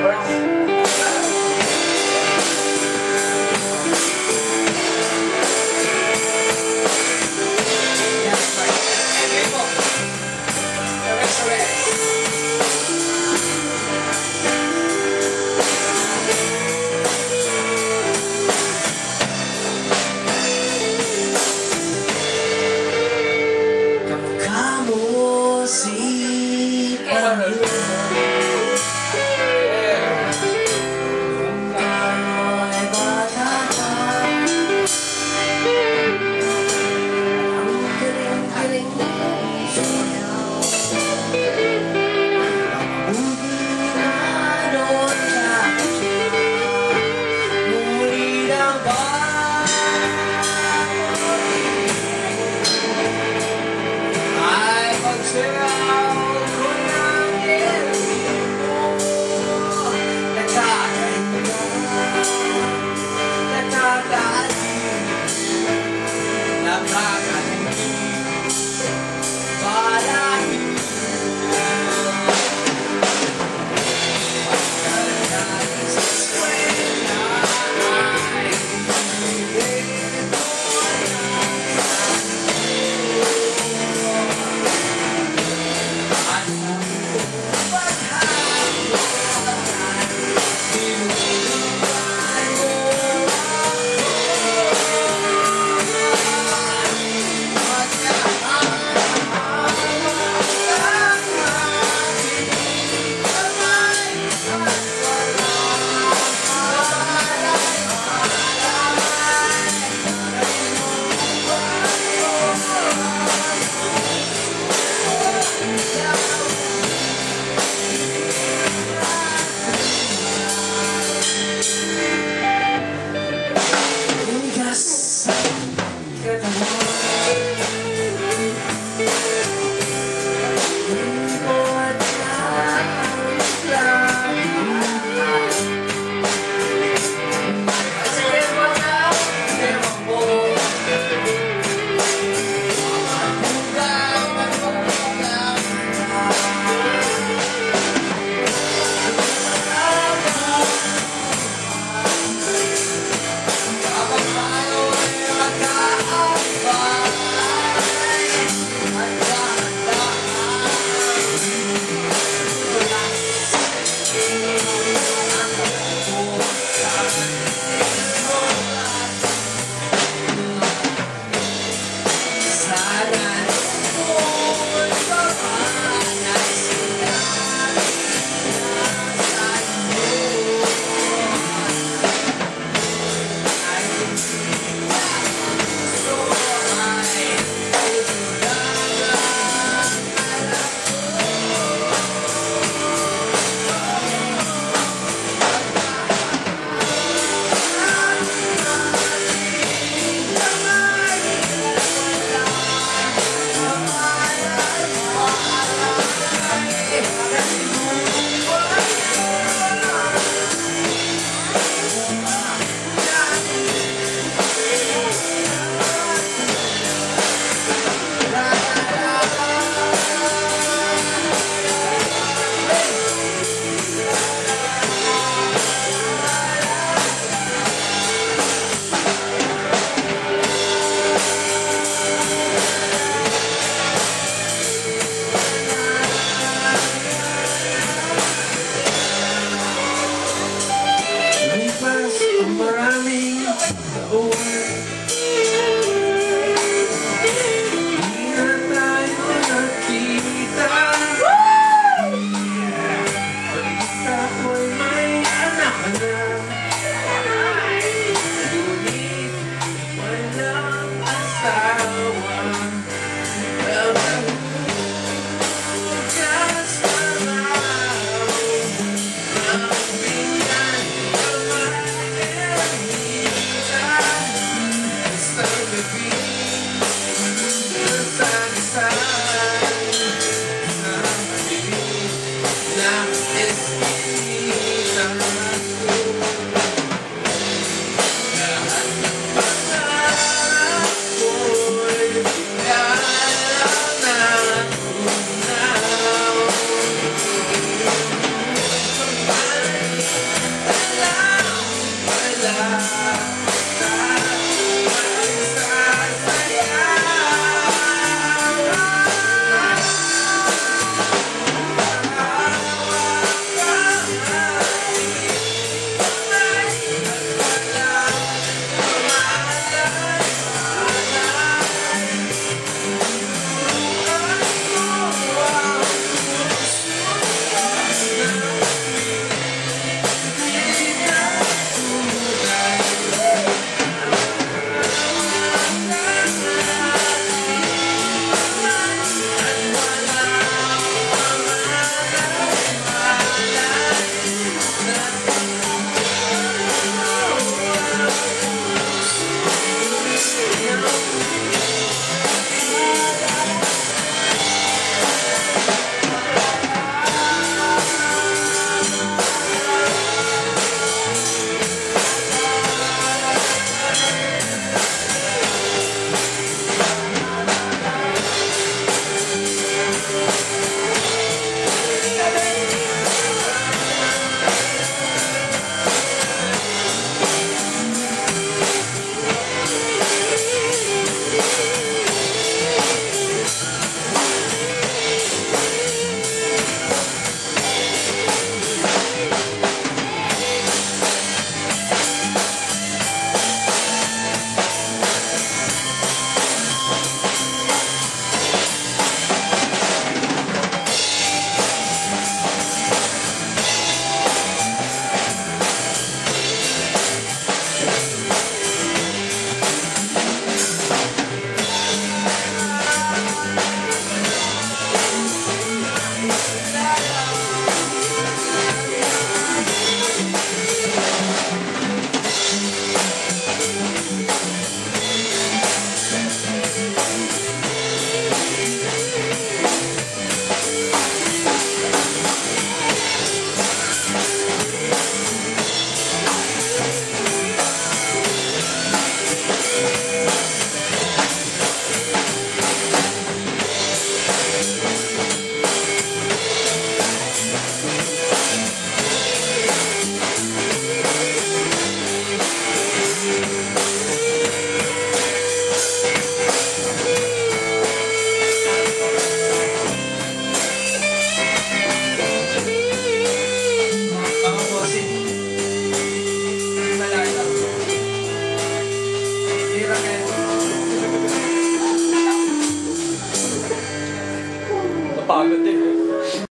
time